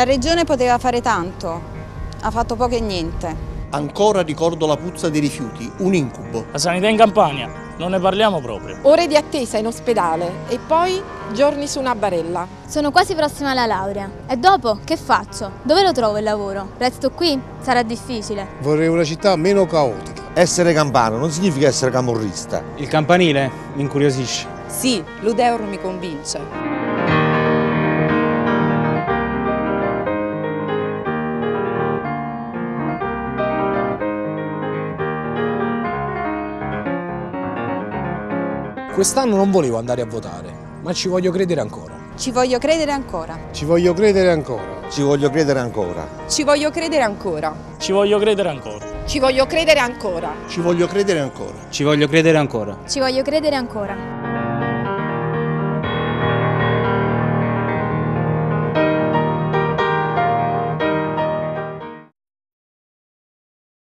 La regione poteva fare tanto, ha fatto poco e niente. Ancora ricordo la puzza dei rifiuti, un incubo. La sanità in Campania, non ne parliamo proprio. Ore di attesa in ospedale e poi giorni su una barella. Sono quasi prossima alla laurea. E dopo che faccio? Dove lo trovo il lavoro? Resto qui? Sarà difficile. Vorrei una città meno caotica. Essere campano non significa essere camorrista. Il campanile mi incuriosisce. Sì, l'Udeuro mi convince. Quest'anno non volevo andare a votare, ma ci voglio credere ancora. Ci voglio credere ancora. Ci voglio credere ancora. Ci voglio credere ancora. Ci voglio credere ancora. Ci voglio credere ancora. Ci voglio credere ancora. Ci voglio credere ancora. Ci voglio credere ancora. Ci voglio credere ancora.